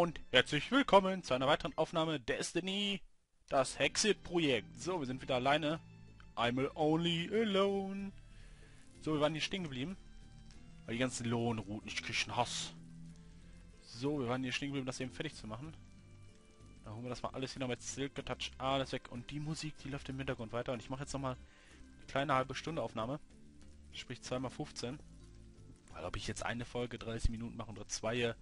und herzlich willkommen zu einer weiteren Aufnahme Destiny, das Hexit-Projekt. So, wir sind wieder alleine. I'm only alone. So, wir waren hier stehen geblieben. Weil die ganzen Lohnrouten, ich krieg einen Hass. So, wir waren hier stehen geblieben, das eben fertig zu machen. Dann holen wir das mal alles hier noch mit Silk Touch, alles weg. Und die Musik, die läuft im Hintergrund weiter. Und ich mache jetzt nochmal eine kleine halbe Stunde Aufnahme. Sprich 2x15. Weil ob ich jetzt eine Folge 30 Minuten mache oder zwei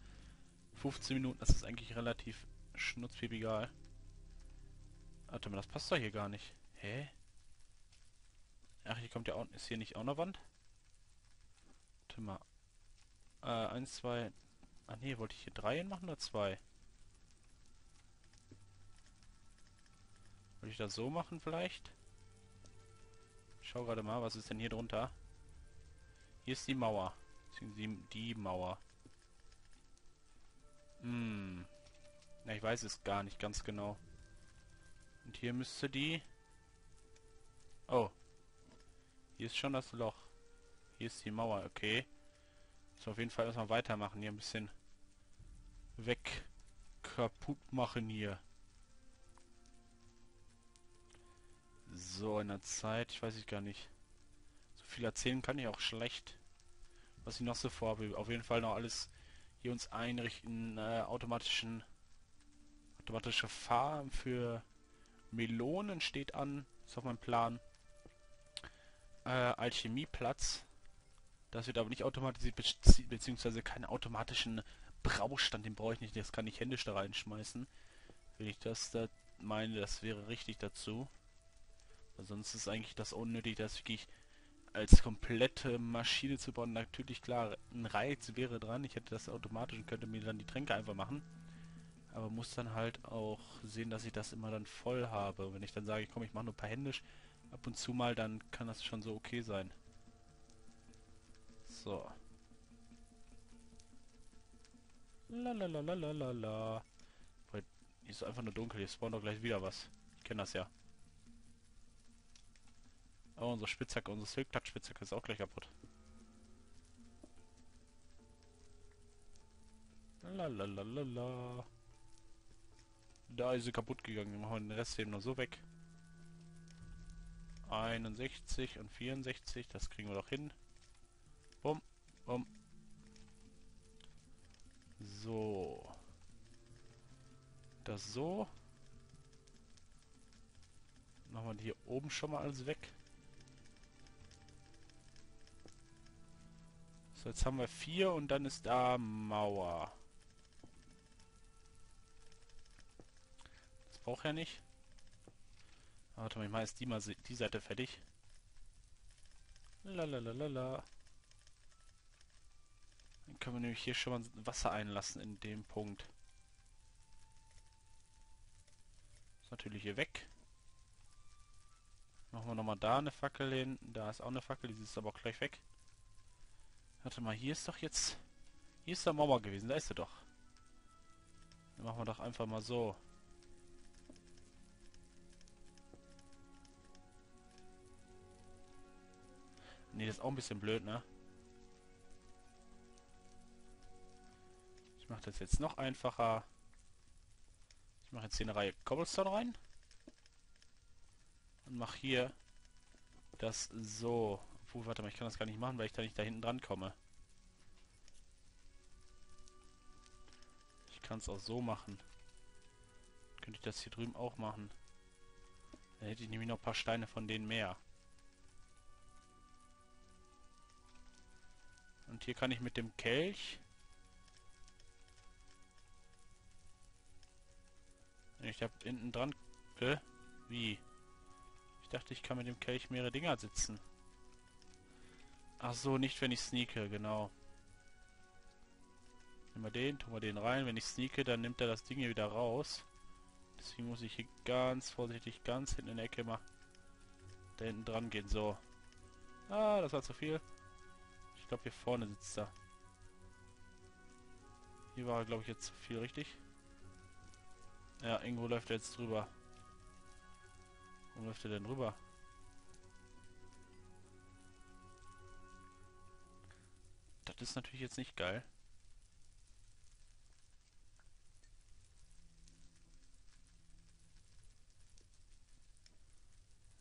15 Minuten, das ist eigentlich relativ schnutzpiep egal. Warte mal, das passt doch hier gar nicht. Hä? Ach, hier kommt ja auch... Ist hier nicht auch eine Wand? Warte mal. Äh, eins, zwei... Ah nee, wollte ich hier drei machen oder zwei? Wollte ich das so machen vielleicht? Ich schau gerade mal, was ist denn hier drunter? Hier ist die Mauer. Die Mauer. Hm. Na, ich weiß es gar nicht ganz genau. Und hier müsste die... Oh. Hier ist schon das Loch. Hier ist die Mauer, okay. So, auf jeden Fall erstmal weitermachen. Hier ein bisschen weg kaputt machen hier. So, in der Zeit, ich weiß ich gar nicht. So viel erzählen kann ich auch schlecht. Was ich noch so vorhabe. Auf jeden Fall noch alles hier uns einrichten, äh, automatischen automatische Farm für Melonen steht an, ist auf meinem Plan. Äh, Alchemieplatz. Das wird aber nicht automatisiert, bezieh beziehungsweise keinen automatischen Braustand, den brauche ich nicht, das kann ich händisch da reinschmeißen. Wenn ich das da meine, das wäre richtig dazu. Weil sonst ist eigentlich das unnötig, dass wirklich als komplette Maschine zu bauen. Natürlich klar, ein Reiz wäre dran. Ich hätte das automatisch und könnte mir dann die Tränke einfach machen. Aber muss dann halt auch sehen, dass ich das immer dann voll habe. Wenn ich dann sage, komm, ich mache nur ein paar händisch ab und zu mal, dann kann das schon so okay sein. So. Lalalala. Hier ist einfach nur dunkel, hier spawnt doch gleich wieder was. Ich kenne das ja. Oh, unsere Spitzhacke, unsere Silk-Touch-Spitzhacke ist auch gleich kaputt. Lalalala. Da ist sie kaputt gegangen. Wir machen den Rest eben nur so weg. 61 und 64, das kriegen wir doch hin. Bumm, bumm. So. Das so. Machen wir hier oben schon mal alles weg. So, jetzt haben wir vier und dann ist da Mauer. Das braucht er nicht. Warte mal, ich mache jetzt die, mal die Seite fertig. Lalalala. Dann können wir nämlich hier schon mal Wasser einlassen in dem Punkt. Ist natürlich hier weg. Machen wir nochmal da eine Fackel hin. Da ist auch eine Fackel, die ist aber auch gleich weg. Warte mal, hier ist doch jetzt... Hier ist der Mauer gewesen, da ist er doch. Dann machen wir doch einfach mal so. Ne, das ist auch ein bisschen blöd, ne? Ich mache das jetzt noch einfacher. Ich mache jetzt hier eine Reihe Cobblestone rein. Und mache hier das so. Puh, warte mal, ich kann das gar nicht machen, weil ich da nicht da hinten dran komme. Ich kann es auch so machen. Könnte ich das hier drüben auch machen. Dann hätte ich nämlich noch ein paar Steine von denen mehr. Und hier kann ich mit dem Kelch... Ich habe hinten dran... Äh, wie? Ich dachte, ich kann mit dem Kelch mehrere Dinger sitzen. Ach so, nicht wenn ich sneake, genau. Nehmen wir den, tun wir den rein. Wenn ich sneake, dann nimmt er das Ding hier wieder raus. Deswegen muss ich hier ganz vorsichtig ganz hinten in der Ecke mal da hinten dran gehen. So. Ah, das war zu viel. Ich glaube, hier vorne sitzt er. Hier war, glaube ich, jetzt zu viel, richtig? Ja, irgendwo läuft jetzt drüber. Wo läuft er denn drüber? Das ist natürlich jetzt nicht geil.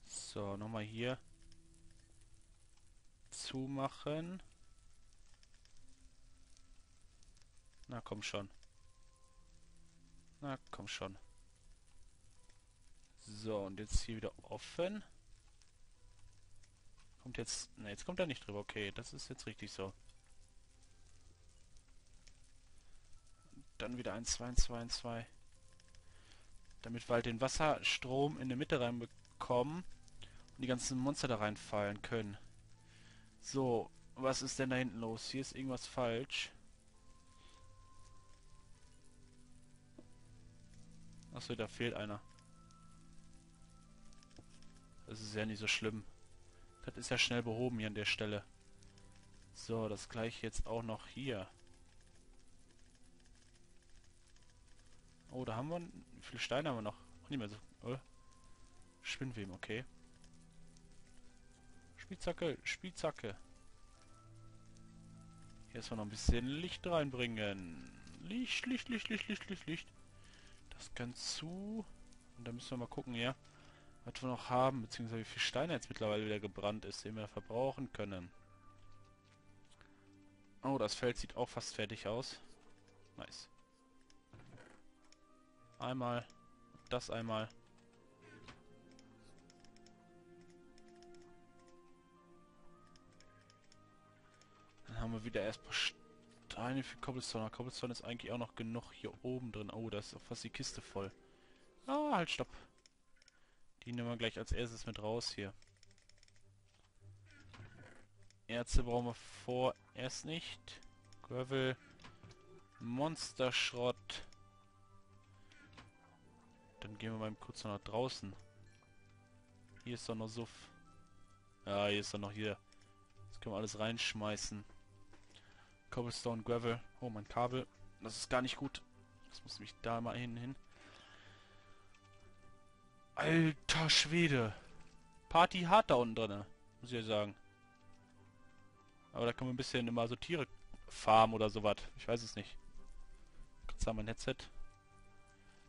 So, nochmal hier zumachen. Na komm schon. Na komm schon. So, und jetzt hier wieder offen. Kommt jetzt... Ne, jetzt kommt er nicht drüber. Okay, das ist jetzt richtig so. Dann wieder 1, 2, 2, 2. Damit wir halt den Wasserstrom in der Mitte reinbekommen und die ganzen Monster da reinfallen können. So, was ist denn da hinten los? Hier ist irgendwas falsch. Achso, da fehlt einer. Das ist ja nicht so schlimm. Das ist ja schnell behoben hier an der Stelle. So, das gleiche jetzt auch noch hier. Oh, da haben wir... Wie viele Steine haben wir noch? Nicht mehr so... Oh. Spinnweben, okay. Spitzhacke, Spitzhacke. Hier erstmal noch ein bisschen Licht reinbringen. Licht, Licht, Licht, Licht, Licht, Licht, Licht. Das kann zu. Und da müssen wir mal gucken, ja was wir noch haben, beziehungsweise wie viel Steine jetzt mittlerweile wieder gebrannt ist, den wir verbrauchen können. Oh, das Feld sieht auch fast fertig aus. Nice. Einmal. Das einmal. Dann haben wir wieder erstmal Steine für Cobblestone. Cobblestone ist eigentlich auch noch genug hier oben drin. Oh, da ist auch fast die Kiste voll. Ah, halt, stopp. Die nehmen wir gleich als erstes mit raus hier. Erze brauchen wir vorerst nicht. Gravel. Monsterschrott. Gehen wir mal kurz nach draußen. Hier ist doch noch Suff. Ja, hier ist doch noch hier. Das können wir alles reinschmeißen. Cobblestone, Gravel. Oh, mein Kabel. Das ist gar nicht gut. Das muss mich da mal hin hin. Alter Schwede. Party hart da unten drin, muss ich ja sagen. Aber da kann man ein bisschen immer so Tiere farmen oder sowas. Ich weiß es nicht. Kurz haben mein Headset.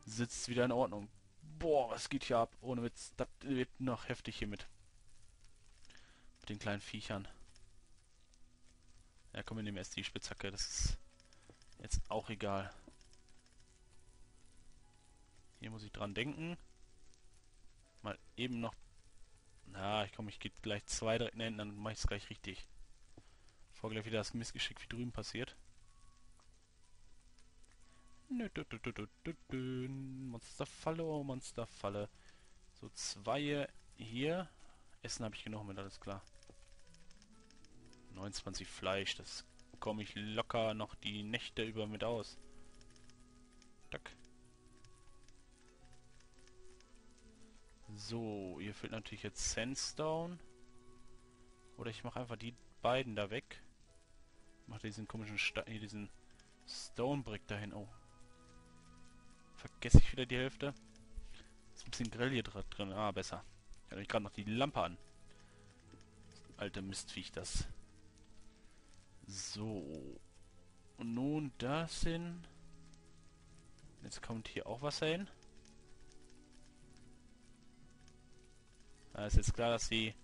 Sitzt wieder in Ordnung. Boah, was geht hier ab? Ohne Witz. Das wird noch heftig hier mit. Den kleinen Viechern. Ja, komm, wir nehmen erst die Spitzhacke. Das ist jetzt auch egal. Hier muss ich dran denken mal eben noch... Na, ich komme, ich gehe gleich zwei direkt hinten, dann mache ich es gleich richtig. Vor gleich wieder das Missgeschick wie drüben passiert. Monsterfalle, oh Monsterfalle. So, zwei hier. Essen habe ich genug mit, alles klar. 29 Fleisch, das komme ich locker noch die Nächte über mit aus. Tack. So, hier fehlt natürlich jetzt Sandstone. Oder ich mache einfach die beiden da weg. Mache diesen komischen hier diesen Stone Brick dahin. Oh. Vergesse ich wieder die Hälfte. Ist ein bisschen grell hier drin. Ah, besser. Ich habe gerade noch die Lampe an. Alte Mistviech das. So. Und nun das hin. Jetzt kommt hier auch Wasser hin. Da ist jetzt klar, dass die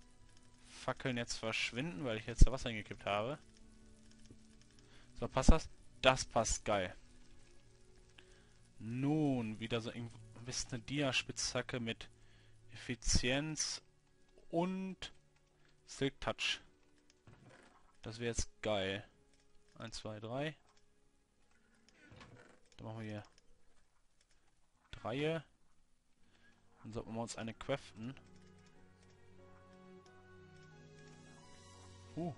Fackeln jetzt verschwinden, weil ich jetzt da Wasser hingekippt habe. So, passt das? Das passt geil. Nun, wieder so ein bisschen eine Dia-Spitzhacke mit Effizienz und Silk Touch. Das wäre jetzt geil. 1, 2, 3. Dann machen wir hier Dreie. Dann sollten wir uns eine craften. Uh.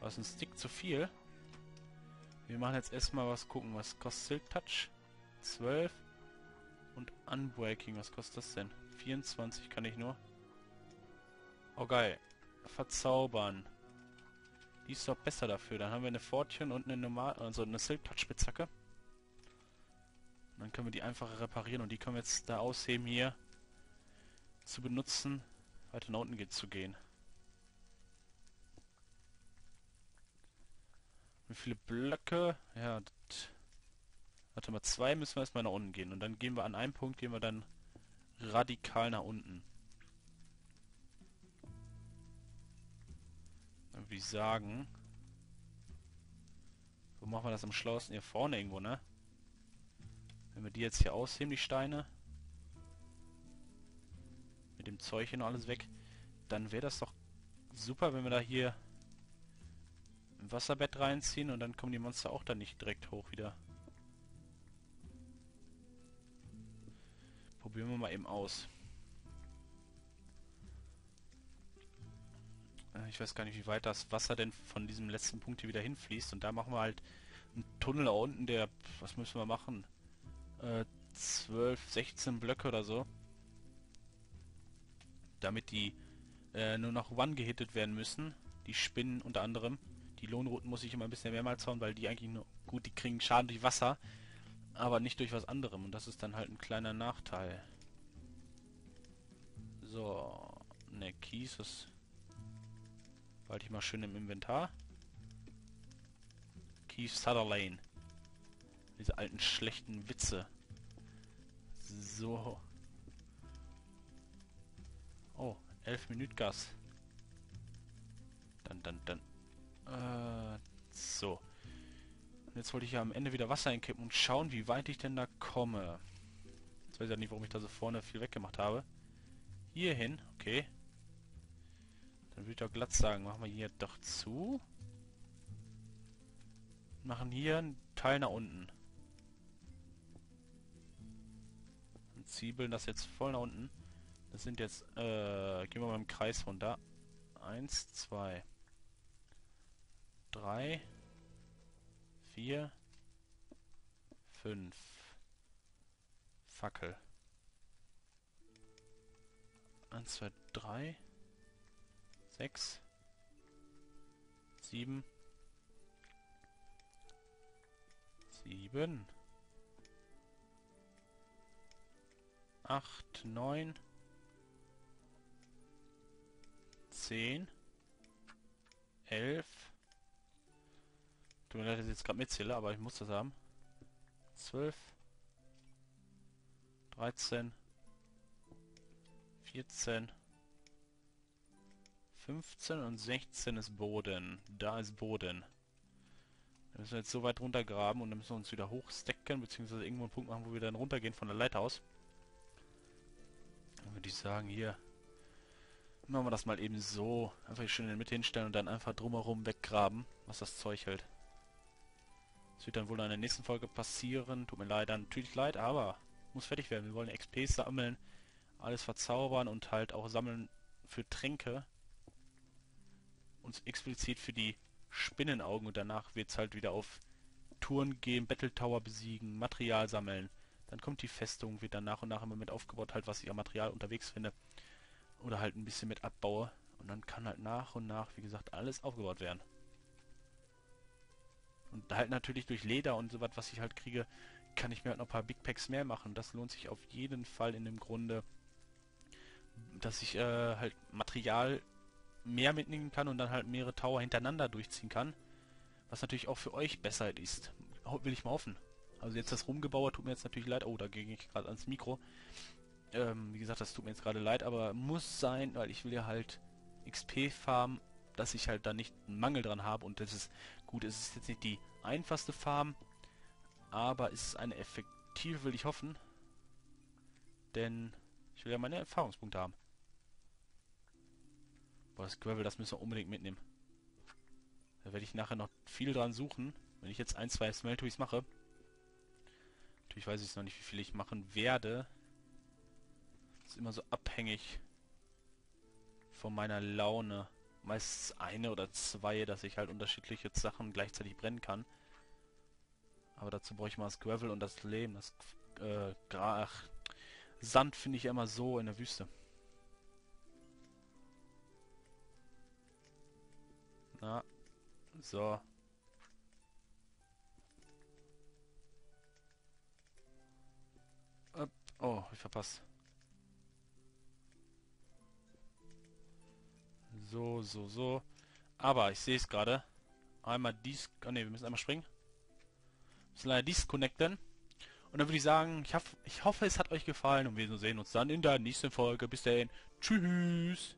Was ein Stick zu viel. Wir machen jetzt erstmal was gucken. Was kostet Silk Touch? 12. Und Unbreaking. Was kostet das denn? 24 kann ich nur. Oh geil. Verzaubern. Die ist doch besser dafür. Dann haben wir eine Fortune und eine normal, also eine Silk Touch Spitzhacke. dann können wir die einfach reparieren und die können wir jetzt da ausheben hier zu benutzen, weiter nach unten geht zu gehen. Wie viele Blöcke? Ja, das, Warte mal, zwei müssen wir erstmal nach unten gehen. Und dann gehen wir an einem Punkt, gehen wir dann radikal nach unten. Dann würde sagen... Wo machen wir das am schlauesten? Hier vorne irgendwo, ne? Wenn wir die jetzt hier ausheben, die Steine. Mit dem Zeug hier noch alles weg. Dann wäre das doch super, wenn wir da hier ein Wasserbett reinziehen und dann kommen die Monster auch da nicht direkt hoch wieder. Probieren wir mal eben aus. Äh, ich weiß gar nicht, wie weit das Wasser denn von diesem letzten Punkt hier wieder hinfließt. Und da machen wir halt einen Tunnel unten, der, was müssen wir machen? Äh, 12, 16 Blöcke oder so. Damit die äh, nur noch One gehittet werden müssen. Die Spinnen unter anderem. Die Lohnrouten muss ich immer ein bisschen mehrmals hauen, weil die eigentlich nur... Gut, die kriegen Schaden durch Wasser aber nicht durch was anderem. Und das ist dann halt ein kleiner Nachteil. So, ne, Keys ist... Behalte ich mal schön im Inventar. Keith Sutherlane. Diese alten schlechten Witze. So. Oh, 11 Minuten Gas. Dann, dann, dann. Äh, so. Und jetzt wollte ich ja am Ende wieder Wasser einkippen und schauen, wie weit ich denn da komme. Jetzt weiß ich ja nicht, warum ich da so vorne viel weggemacht habe. Hier hin, okay. Dann würde ich doch glatt sagen, machen wir hier doch zu. Machen hier einen Teil nach unten. Und ziebeln das jetzt voll nach unten. Das sind jetzt, äh, gehen wir mal im Kreis runter. Eins, zwei, drei, vier, fünf. Fackel. Eins, zwei, drei, sechs, sieben, sieben, acht, neun, zehn, elf, Tut mir leid, dass ich jetzt gerade mitzähle, aber ich muss das haben. 12, 13, 14, 15 und 16 ist Boden. Da ist Boden. Wir müssen jetzt so weit runtergraben und dann müssen wir uns wieder hochstecken, beziehungsweise irgendwo einen Punkt machen, wo wir dann runtergehen von der Leiter aus. Dann würde ich sagen, hier machen wir das mal eben so. Einfach schön in der Mitte hinstellen und dann einfach drumherum weggraben, was das Zeug hält. Das wird dann wohl in der nächsten Folge passieren. Tut mir leider natürlich leid, aber muss fertig werden. Wir wollen XP sammeln, alles verzaubern und halt auch sammeln für Tränke. Uns explizit für die Spinnenaugen und danach wird es halt wieder auf Touren gehen, Battle Tower besiegen, Material sammeln. Dann kommt die Festung, wird dann nach und nach immer mit aufgebaut, halt was ich an Material unterwegs finde. Oder halt ein bisschen mit abbaue. Und dann kann halt nach und nach, wie gesagt, alles aufgebaut werden. Und halt natürlich durch Leder und so was, was ich halt kriege, kann ich mir halt noch ein paar Big Packs mehr machen. Das lohnt sich auf jeden Fall in dem Grunde, dass ich äh, halt Material mehr mitnehmen kann und dann halt mehrere Tower hintereinander durchziehen kann. Was natürlich auch für euch besser ist. Will ich mal hoffen. Also jetzt das Rumgebauer tut mir jetzt natürlich leid. Oh, da ging ich gerade ans Mikro. Ähm, wie gesagt, das tut mir jetzt gerade leid, aber muss sein, weil ich will ja halt XP farmen dass ich halt da nicht einen Mangel dran habe und das ist gut, es ist jetzt nicht die einfachste Farm, aber es ist eine effektive, will ich hoffen, denn ich will ja meine Erfahrungspunkte haben. Boah, das Gravel, das müssen wir unbedingt mitnehmen. Da werde ich nachher noch viel dran suchen, wenn ich jetzt ein, zwei Smeltoys mache. Natürlich weiß ich noch nicht, wie viel ich machen werde. Das ist immer so abhängig von meiner Laune meistens eine oder zwei, dass ich halt unterschiedliche Sachen gleichzeitig brennen kann. Aber dazu brauche ich mal das Gravel und das Lehm. Das äh, Ach, Sand finde ich immer so in der Wüste. Na, so. Oh, ich verpasst. So, so, so. Aber ich sehe es gerade. Einmal dies... Oh ne, wir müssen einmal springen. Wir müssen leider disconnecten. Und dann würde ich sagen, ich, hab, ich hoffe, es hat euch gefallen und wir sehen uns dann in der nächsten Folge. Bis dahin. Tschüss.